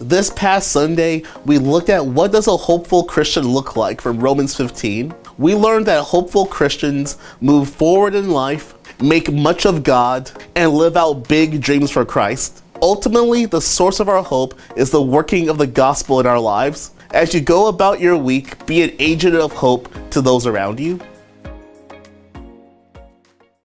This past Sunday, we looked at what does a hopeful Christian look like from Romans 15. We learned that hopeful Christians move forward in life, make much of God, and live out big dreams for Christ. Ultimately, the source of our hope is the working of the gospel in our lives. As you go about your week, be an agent of hope to those around you.